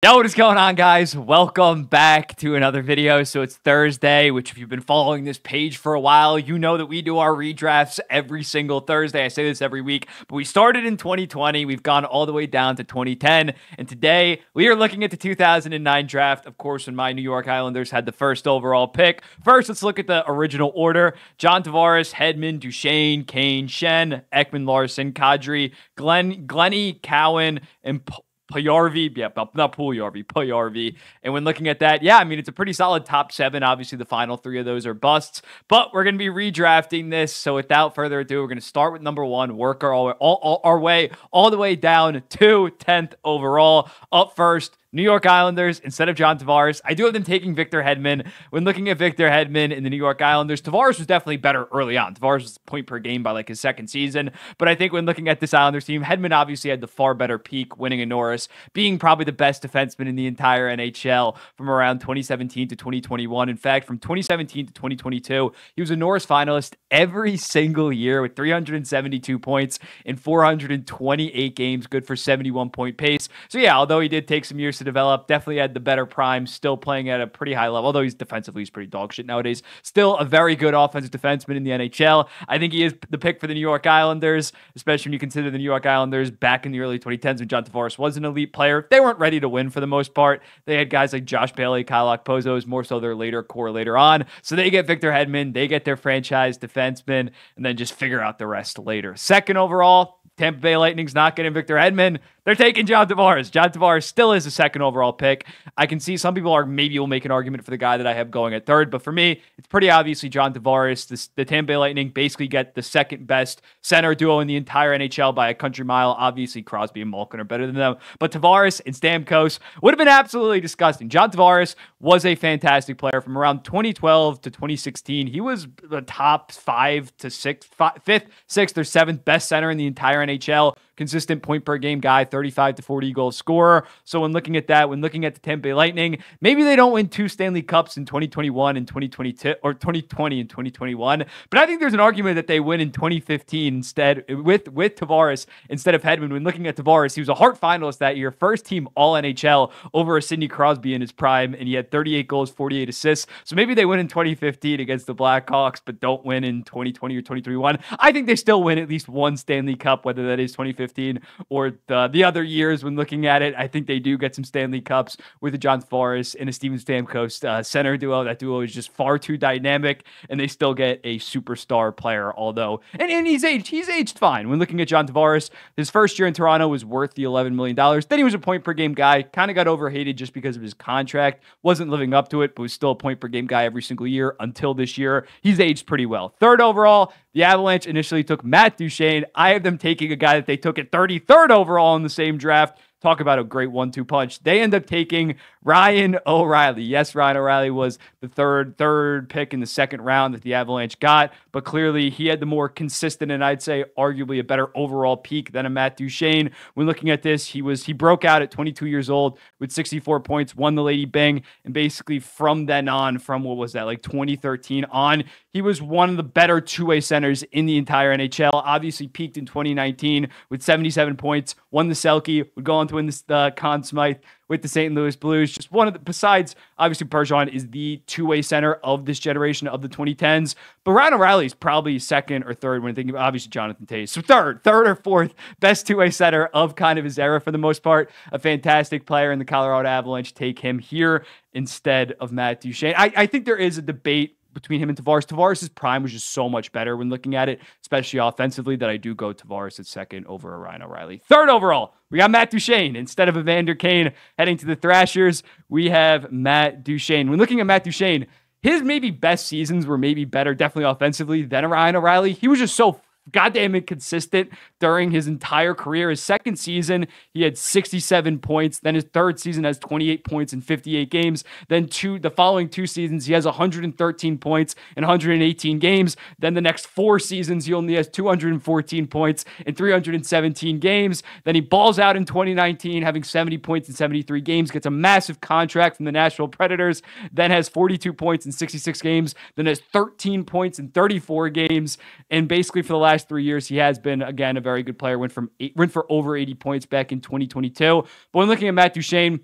Yo, what is going on, guys? Welcome back to another video. So it's Thursday, which if you've been following this page for a while, you know that we do our redrafts every single Thursday. I say this every week, but we started in 2020. We've gone all the way down to 2010. And today we are looking at the 2009 draft. Of course, when my New York Islanders had the first overall pick. First, let's look at the original order. John Tavares, Hedman, Duchene, Kane, Schenn, Ekman Larsson, Kadri, Glenn, Glennie, Cowen, and Puljujarvi, yeah, not Puljujarvi, Paajarvi. And when looking at that, yeah, I mean, it's a pretty solid top seven. Obviously, the final three of those are busts, but we're going to be redrafting this. So without further ado, we're going to start with number one, work our, all, all, our way all the way down to 10th overall. Up first, New York Islanders instead of John Tavares. I do have them taking Victor Hedman. When looking at Victor Hedman in the New York Islanders, Tavares was definitely better early on. Tavares was point per game by like his second season. But I think when looking at this Islanders team, Hedman obviously had the far better peak, winning a Norris, being probably the best defenseman in the entire NHL from around 2017 to 2021. In fact, from 2017 to 2022, he was a Norris finalist every single year with 372 points in 428 games, good for 71 point pace. So yeah, although he did take some years to develop. Definitely had the better prime, still playing at a pretty high level, although he's defensively he's pretty dog shit nowadays. Still a very good offensive defenseman in the NHL. I think he is the pick for the New York Islanders, especially when you consider the New York Islanders back in the early 2010s when John Tavares was an elite player. They weren't ready to win for the most part. They had guys like Josh Bailey, Kyle Okposo is more so their later core later on. So they get Victor Hedman, they get their franchise defenseman, and then just figure out the rest later. Second overall, Tampa Bay Lightning's not getting Victor Hedman. They're taking John Tavares. John Tavares still is a second overall pick. I can see some people are maybe will make an argument for the guy that I have going at third, but for me, it's pretty obviously John Tavares. The Tampa Bay Lightning basically get the second best center duo in the entire NHL by a country mile. Obviously, Crosby and Malkin are better than them, but Tavares and Stamkos would have been absolutely disgusting. John Tavares was a fantastic player from around 2012 to 2016. He was the top five to sixth, fifth, sixth, or seventh best center in the entire NHL consistent point per game guy, 35 to 40 goal scorer. So when looking at that, when looking at the Tampa Bay Lightning, maybe they don't win two Stanley Cups in 2021 and 2022 or 2020 and 2021, but I think there's an argument that they win in 2015 instead with with Tavares instead of Hedman. When looking at Tavares, he was a Hart finalist that year, first team All NHL over a Sidney Crosby in his prime, and he had 38 goals, 48 assists. So maybe they win in 2015 against the Blackhawks, but don't win in 2020 or 2021. I think they still win at least one Stanley Cup, whether that is 2015 2015 or the, the other years when looking at it. I think they do get some Stanley Cups with a John Tavares and a Steven Stamkos uh, center duo. That duo is just far too dynamic, and they still get a superstar player. Although, and, and he's aged, he's aged fine. When looking at John Tavares, his first year in Toronto was worth the $11 million. Then he was a point per game guy, kind of got overhated just because of his contract, wasn't living up to it, but was still a point per game guy every single year until this year. He's aged pretty well. Third overall, the Avalanche initially took Matt Duchene. I have them taking a guy that they took at 33rd overall in the same draft. Talk about a great one two punch. They end up taking Ryan O'Reilly. Yes, Ryan O'Reilly was the third third pick in the second round that the Avalanche got, but clearly he had the more consistent and I'd say arguably a better overall peak than a Matt Duchene. When looking at this, he was he broke out at 22 years old with 64 points, won the Lady Byng, and basically from then on, from what was that like 2013 on, he was one of the better two-way centers in the entire NHL. Obviously peaked in 2019 with 77 points, won the Selke, would go on to win the uh, Conn Smythe with the St. Louis Blues. Just one of the, besides, obviously, Bergeron is the two way center of this generation of the 2010s. But Ryan O'Reilly is probably second or third when thinking obviously Jonathan Toews. So third, third or fourth best two way center of kind of his era for the most part. A fantastic player in the Colorado Avalanche. Take him here instead of Matt Duchene. I, I think there is a debate between him and Tavares. Tavares' prime was just so much better when looking at it, especially offensively, that I do go Tavares at second over Ryan O'Reilly. Third overall, we got Matt Duchene. Instead of Evander Kane heading to the Thrashers, we have Matt Duchene. When looking at Matt Duchene, his maybe best seasons were maybe better, definitely offensively, than Ryan O'Reilly. He was just so goddamn inconsistent during his entire career. His second season, he had 67 points. Then his third season has 28 points in 58 games. Then two the following two seasons, he has 113 points in 118 games. Then the next four seasons, he only has 214 points in 317 games. Then he balls out in 2019, having 70 points in 73 games, gets a massive contract from the Nashville Predators, then has 42 points in 66 games, then has 13 points in 34 games. And basically for the last last three years, he has been again a very good player. Went from eight, went for over 80 points back in 2022. But when looking at Matt Duchene,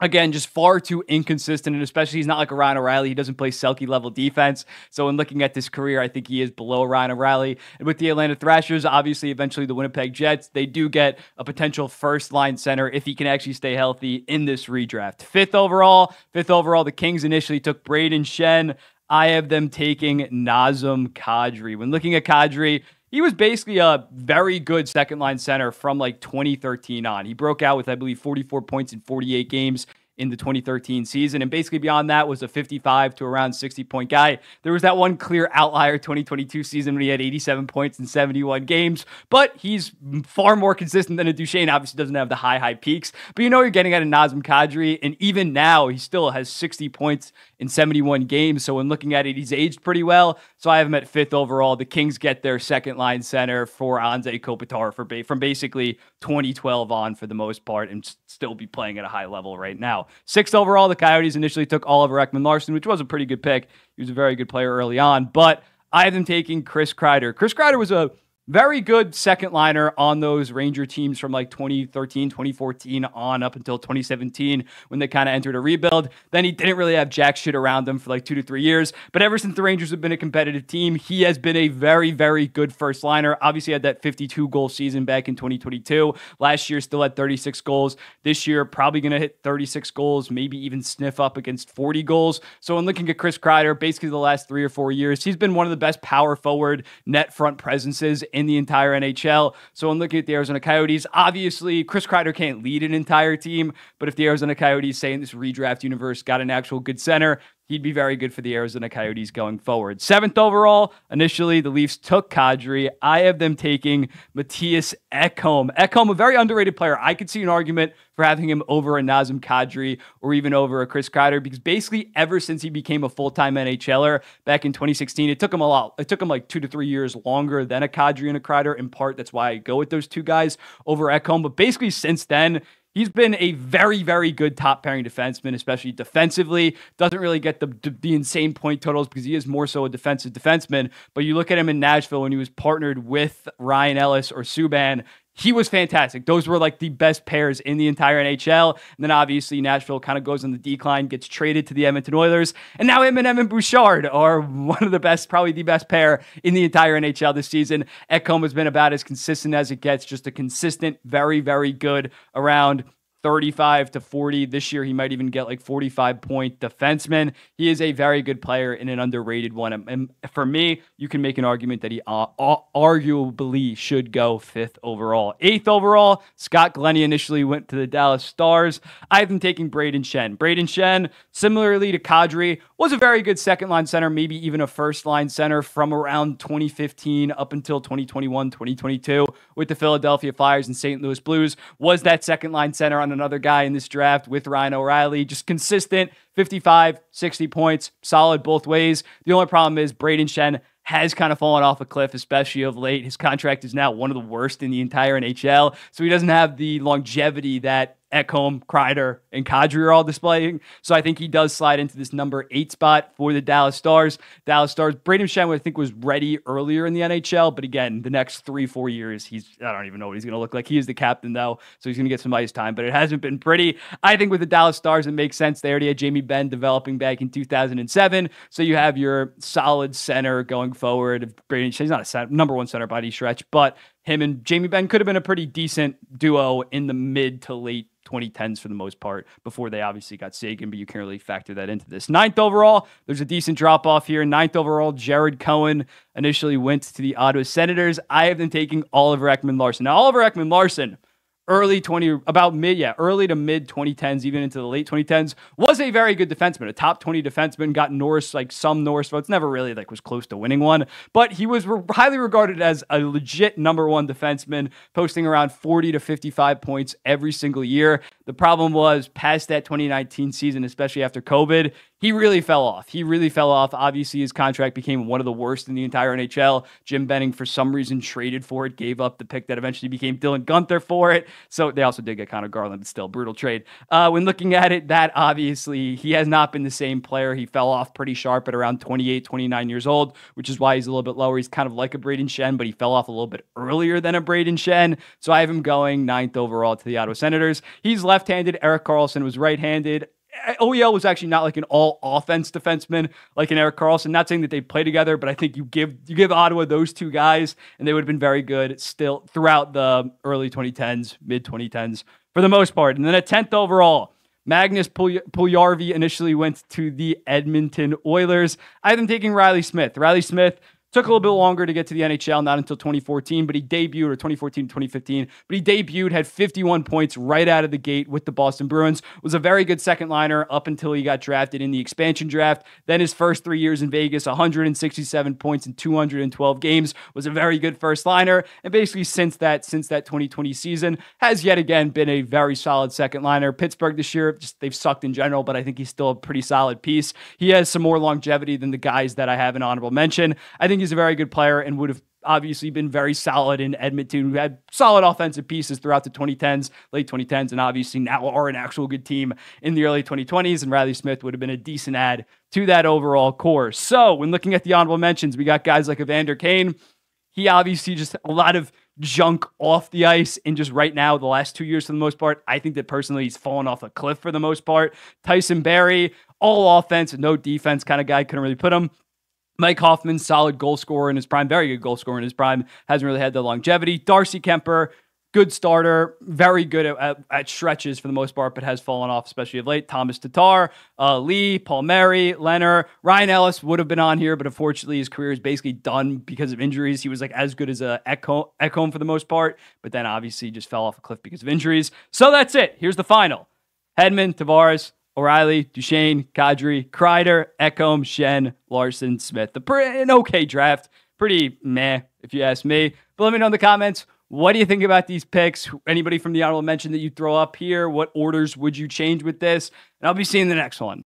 again, just far too inconsistent, and especially he's not like a Ryan O'Reilly. He doesn't play Selke level defense. So in looking at this career, I think he is below Ryan O'Reilly. And with the Atlanta Thrashers, obviously, eventually the Winnipeg Jets, they do get a potential first line center if he can actually stay healthy in this redraft. Fifth overall, fifth overall, the Kings initially took Brayden Schenn. I have them taking Nazem Kadri. When looking at Kadri, he was basically a very good second line center from like 2013 on. He broke out with, I believe, 44 points in 48 games in the 2013 season. And basically beyond that was a 55 to around 60 point guy. There was that one clear outlier 2022 season when he had 87 points in 71 games, but he's far more consistent than a Duchene. Obviously doesn't have the high, high peaks, but you know you're getting at a Nazem Kadri. And even now, he still has 60 points in 71 games. So when looking at it, he's aged pretty well. So I have him at fifth overall. The Kings get their second line center for Anze Kopitar for from basically 2012 on for the most part and still be playing at a high level right now. Sixth overall, the Coyotes initially took Oliver Ekman Larsson, which was a pretty good pick. He was a very good player early on, but I have them taking Chris Kreider. Chris Kreider was a very good second liner on those Ranger teams from like 2013, 2014 on up until 2017 when they kind of entered a rebuild. Then he didn't really have jack shit around them for like two to three years. But ever since the Rangers have been a competitive team, he has been a very, very good first liner. Obviously, had that 52 goal season back in 2022. Last year, still had 36 goals. This year, probably going to hit 36 goals, maybe even sniff up against 40 goals. So, in looking at Chris Kreider, basically the last three or four years, he's been one of the best power forward net front presences in the entire NHL. So I'm looking at the Arizona Coyotes. Obviously, Chris Kreider can't lead an entire team, but if the Arizona Coyotes, say in this redraft universe, got an actual good center, he'd be very good for the Arizona Coyotes going forward. Seventh overall, initially the Leafs took Kadri. I have them taking Mattias Ekholm. Ekholm, a very underrated player. I could see an argument for having him over a Nazem Kadri or even over a Chris Kreider because basically ever since he became a full-time NHLer back in 2016, it took him a lot. It took him like two to three years longer than a Kadri and a Kreider. In part, that's why I go with those two guys over Ekholm. But basically since then, He's been a very, very good top pairing defenseman, especially defensively. Doesn't really get the, the insane point totals because he is more so a defensive defenseman. But you look at him in Nashville when he was partnered with Ryan Ellis or Subban, he was fantastic. Those were like the best pairs in the entire NHL. And then obviously Nashville kind of goes on the decline, gets traded to the Edmonton Oilers, and now him and Bouchard are one of the best, probably the best pair in the entire NHL this season. Ekholm has been about as consistent as it gets, just a consistent, very, very good around 35 to 40. This year, he might even get like 45 point defenseman. He is a very good player and an underrated one. And for me, you can make an argument that he uh, arguably should go fifth overall. Eighth overall, Scott Glennie initially went to the Dallas Stars. I have him taking Brayden Schenn. Brayden Schenn, similarly to Kadri, was a very good second line center, maybe even a first line center from around 2015 up until 2021, 2022 with the Philadelphia Flyers and St. Louis Blues. Was that second line center on another guy in this draft with Ryan O'Reilly. Just consistent 55, 60 points, solid both ways. The only problem is Brayden Schenn has kind of fallen off a cliff, especially of late. His contract is now one of the worst in the entire NHL. So he doesn't have the longevity that Ekholm, Kreider, and Kadri are all displaying. So I think he does slide into this number eight spot for the Dallas Stars. Dallas Stars, Brayden Schenn, I think, was ready earlier in the NHL. But again, the next three, four years, he's, I don't even know what he's going to look like. He is the captain, though. So he's going to get some ice time, but it hasn't been pretty. I think with the Dallas Stars, it makes sense. They already had Jamie Benn developing back in 2007. So you have your solid center going forward. Braden, he's not a center, number one center by any stretch, but him and Jamie Benn could have been a pretty decent duo in the mid to late 2010s for the most part before they obviously got Seguin, but you can't really factor that into this. Ninth overall, there's a decent drop off here. Ninth overall, Jared Cowen initially went to the Ottawa Senators. I have them taking Oliver Ekman Larsson. Now, Oliver Ekman Larsson early 20 about mid yeah early to mid 2010s even into the late 2010s was a very good defenseman a top 20 defenseman got norris like some norris votes never really like was close to winning one but he was re- highly regarded as a legit number one defenseman posting around 40 to 55 points every single year. The problem was past that 2019 season especially after covid he really fell off. He really fell off. Obviously, his contract became one of the worst in the entire NHL. Jim Benning, for some reason, traded for it, gave up the pick that eventually became Dylan Guenther for it. So they also did get Conor Garland, still brutal trade. Uh, when looking at it, that obviously he has not been the same player. He fell off pretty sharp at around 28, 29 years old, which is why he's a little bit lower. He's kind of like a Brayden Schenn, but he fell off a little bit earlier than a Brayden Schenn. So I have him going ninth overall to the Ottawa Senators. He's left handed. Erik Karlsson was right handed. OEL was actually not like an all offense defenseman like an Erik Karlsson. Not saying that they play together, but I think you give you give Ottawa those two guys, and they would have been very good still throughout the early 2010s, mid 2010s for the most part. And then a 10th overall, Magnus Paajarvi initially went to the Edmonton Oilers. I have been taking Reilly Smith. Reilly Smith Took a little bit longer to get to the NHL, not until 2014, but he debuted, or 2014, 2015, but he debuted, had 51 points right out of the gate with the Boston Bruins. Was a very good second liner up until he got drafted in the expansion draft. Then his first three years in Vegas, 167 points in 212 games, was a very good first liner. And basically, since that, since that 2020 season, has yet again been a very solid second liner. Pittsburgh this year, just they've sucked in general, but I think he's still a pretty solid piece. He has some more longevity than the guys that I have in honorable mention. I think think he's a very good player and would have obviously been very solid in Edmonton, who had solid offensive pieces throughout the 2010s, late 2010s, and obviously now are an actual good team in the early 2020s. And Reilly Smith would have been a decent add to that overall core. So when looking at the honorable mentions, we got guys like Evander Kane. He obviously just a lot of junk off the ice and just right now the last two years for the most part i think that personally he's fallen off a cliff for the most part tyson barrie all offense no defense kind of guy couldn't really put him Mike Hoffman, solid goal scorer in his prime, very good goal scorer in his prime, hasn't really had the longevity. Darcy Kuemper, good starter, very good at, at, at, stretches for the most part, but has fallen off, especially of late. Tomas Tatar, uh, Lee, Palmieri, Leonard, Ryan Ellis would have been on here, but unfortunately his career is basically done because of injuries. He was like as good as a Ekholm for the most part, but then obviously just fell off a cliff because of injuries. So that's it. Here's the final. Hedman, Tavares, O'Reilly, Duchene, Kadri, Kreider, Ekholm, Schenn, Larsson, Smith. The an okay draft. Pretty meh, if you ask me. But let me know in the comments. What do you think about these picks? Anybody from the honorable mention that you throw up here? What orders would you change with this? And I'll be seeing the next one.